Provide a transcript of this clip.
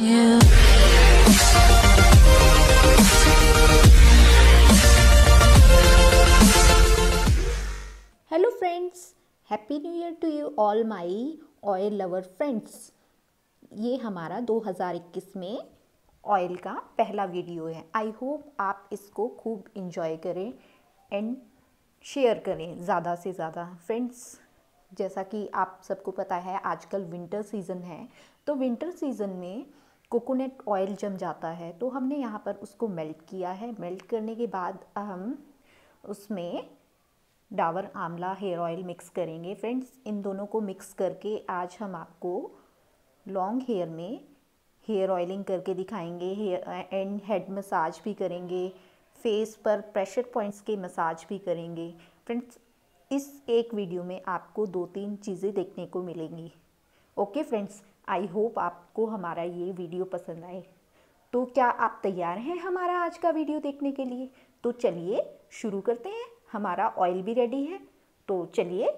Hello friends happy new year to you all my oil lover friends ये हमारा 2021 में oil का पहला वीडियो है। आई होप आप इसको खूब इंजॉय करें एंड शेयर करें ज़्यादा से ज़्यादा। फ्रेंड्स जैसा कि आप सबको पता है, आजकल विंटर सीज़न है। तो विंटर सीज़न में कोकोनट ऑयल जम जाता है तो हमने यहाँ पर उसको मेल्ट किया है। मेल्ट करने के बाद हम उसमें Dabur Amla hair oil mix करेंगे। फ्रेंड्स, इन दोनों को मिक्स करके आज हम आपको लॉन्ग हेयर में हेयर ऑयलिंग करके दिखाएँगे। हेयर एंड हेड मसाज भी करेंगे। फेस पर प्रेशर पॉइंट्स के मसाज भी करेंगे। फ्रेंड्स, इस एक वीडियो में आपको दो तीन चीज़ें देखने को मिलेंगी। ओके फ्रेंड्स आई होप आपको हमारा ये वीडियो पसंद आए। तो क्या आप तैयार हैं हमारा आज का वीडियो देखने के लिए? तो चलिए शुरू करते हैं। हमारा ऑयल भी रेडी है। तो चलिए